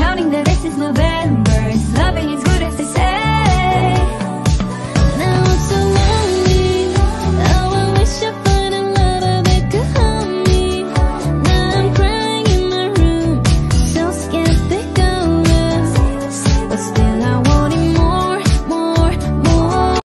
counting that this is November.